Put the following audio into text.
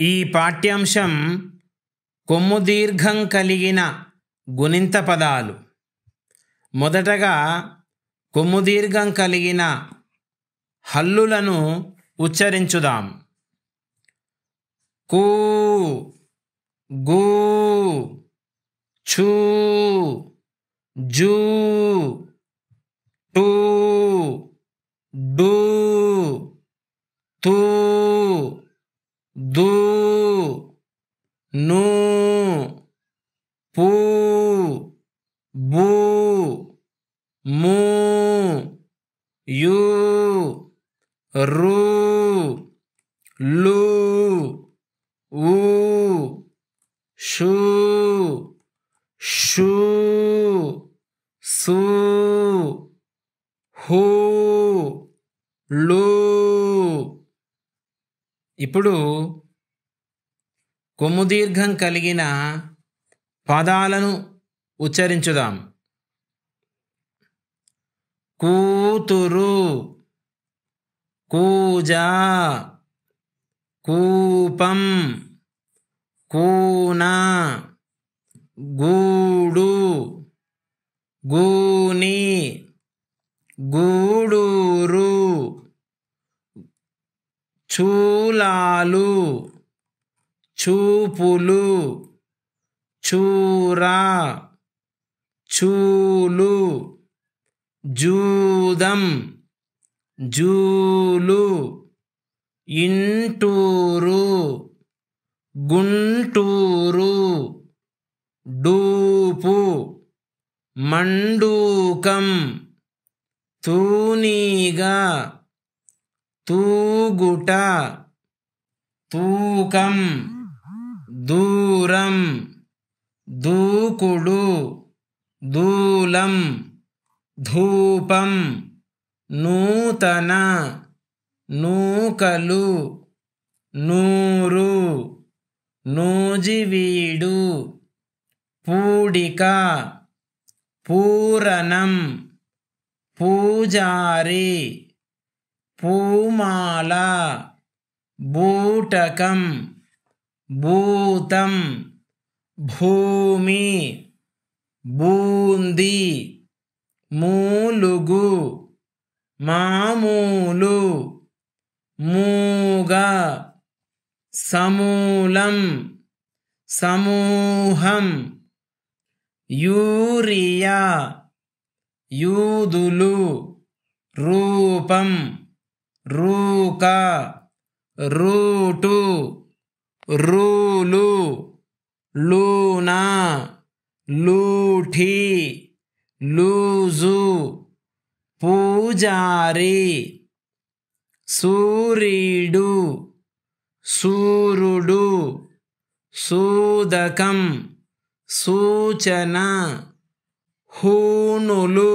ఈ పాఠ్యాంశం కొమ్ము దీర్ఘం కలిగిన గుణింత పదాలు. మొదటగా కొమ్ము దీర్ఘం కలిగిన హల్లులను ఉచ్చరించుదాం. కూ గు చూ జూ టూ డూ తూ दो नो पू बो मो यो रो लो ओ शू ఇప్పుడు కొమ్ము దీర్ఘం కలిగిన పదాలను ఉచ్చరించుదాం. కూతురు కూజా కూపం కూన గూడు గూని గూ చూలాలు చూపులు చూరా చూలు జూదం జూలు ఇంటూరు గుంటూరు డూపు మండూకం తూనీగా తూగుట తూకం దూరం దూకుడు దూలం ధూపం నూతన నూకలు నూరు నూజివీడు పూడిక పూరణం పూజారి పూమాల బూటకం భూతం భూమి బూంది మూలుగు మామూలు మూగ సమూలం సమూహం యూరియా యూదులు రూపం. रूका रूटु रूलु लूना लूठी लूजु पूजारी सूरिडु सूरुडु सूदकं सूचना हूनुलु